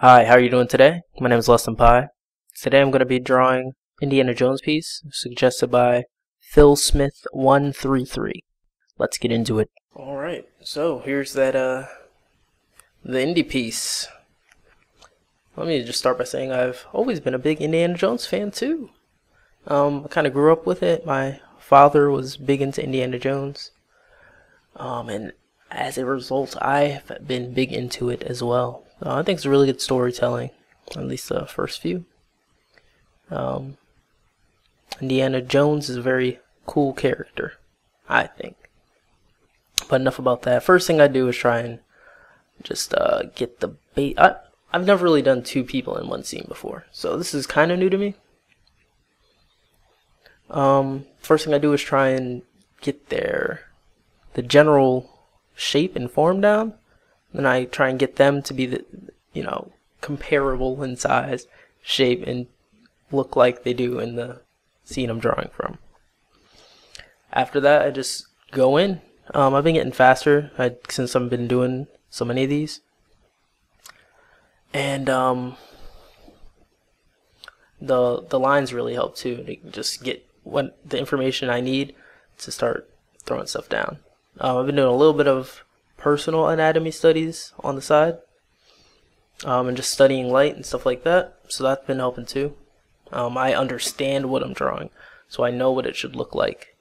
Hi, how are you doing today? My name is LessThanPi. Today I'm going to be drawing Indiana Jones piece suggested by Phil Smith 133. Let's get into it. Alright, so here's that uh the indie piece. Let me just start by saying I've always been a big Indiana Jones fan too. Um, I kind of grew up with it. My father was big into Indiana Jones. Um, and as a result, I've been big into it as well. Uh, I think it's really good storytelling, at least the first few. Um, Indiana Jones is a very cool character, I think. But enough about that. First thing I do is try and just uh, get the bait. I, I've never really done two people in one scene before, so this is kind of new to me. Um, first thing I do is try and get their the general shape and form down. Then I try and get them to be the you know comparable in size, shape, and look like they do in the scene I'm drawing from. After that, I just go in. Um, I've been getting faster I, since I've been doing so many of these, and um, the the lines really help too to just get what the information I need to start throwing stuff down. Um, I've been doing a little bit of personal anatomy studies on the side, um, and just studying light and stuff like that. So that's been helping too. Um, I understand what I'm drawing, so I know what it should look like,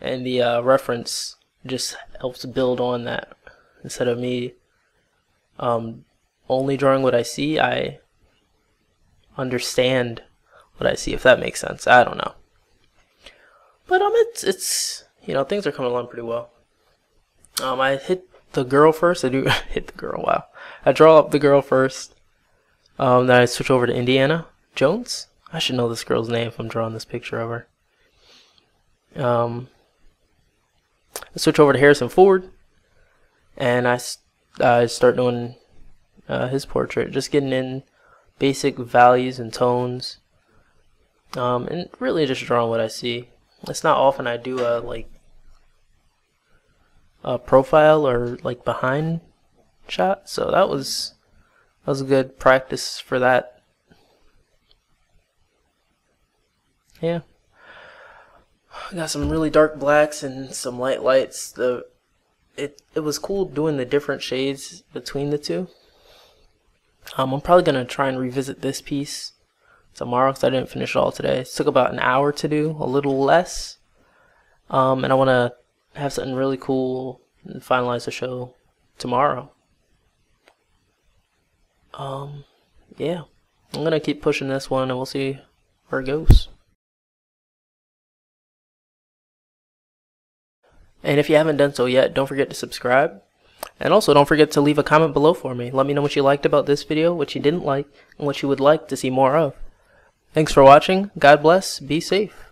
and the uh, reference just helps build on that. Instead of me um, only drawing what I see, I understand what I see. If that makes sense, I don't know. But um, it's it's you know things are coming along pretty well. Um, I hit the girl first. I do hit the girl. Wow, I draw up the girl first. Um, then I switch over to Indiana Jones. I should know this girl's name if I'm drawing this picture of her. Um, I switch over to Harrison Ford, and I, I start doing uh, his portrait, just getting in basic values and tones, um, and really just drawing what I see. It's not often I do a like a profile or like behind shot, so that was that was a good practice for that. Yeah. I got some really dark blacks and some light lights. The it it was cool doing the different shades between the two. Um, I'm probably gonna try and revisit this piece tomorrow because I didn't finish it all today. It took about an hour to do, a little less. Um, and I want to have something really cool and finalize the show tomorrow. Um, yeah, I'm gonna keep pushing this one, and we'll see where it goes. And if you haven't done so yet, don't forget to subscribe. And also don't forget to leave a comment below for me. Let me know what you liked about this video, what you didn't like, and what you would like to see more of. Thanks for watching. God bless. Be safe.